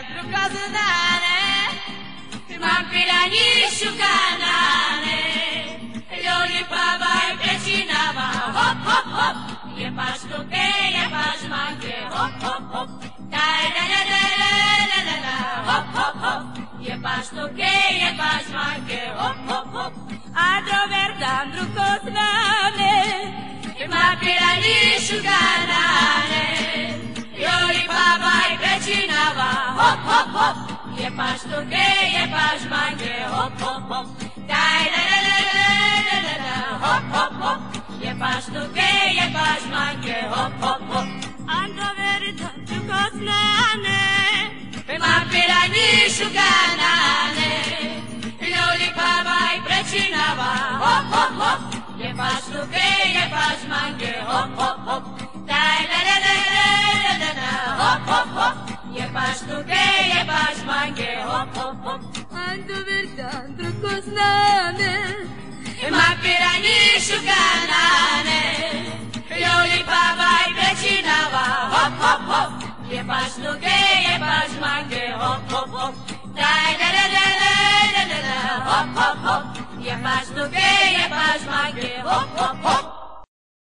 dentro hop, hop, hop, jebaš noge, jebaš manje, hop, hop, hop, daj, da, da, da, da, da, da, hop, hop, hop, jebaš noge, jebaš manje, hop, hop, hop. Ando verita, čuko znane, prema pirani šuganane, ljudi pa vaj prečina, quando verdandro cos name ma pirani shukanane yoli pabai prečinava, hop hop hop. Je pas no je pas mange hop hop hop. Da da da da da da hop hop hop. Je pas no je pas mange